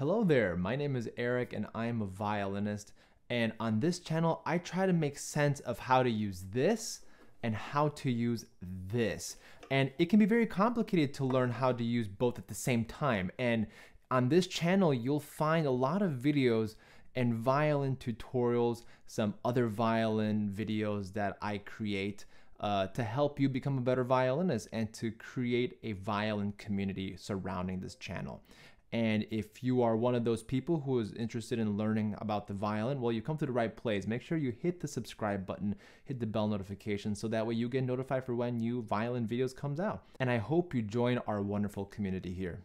Hello there, my name is Eric and I am a violinist. And on this channel, I try to make sense of how to use this and how to use this. And it can be very complicated to learn how to use both at the same time. And on this channel, you'll find a lot of videos and violin tutorials, some other violin videos that I create uh, to help you become a better violinist and to create a violin community surrounding this channel. And if you are one of those people who is interested in learning about the violin, well, you come to the right place. Make sure you hit the subscribe button, hit the bell notification, so that way you get notified for when new violin videos comes out. And I hope you join our wonderful community here.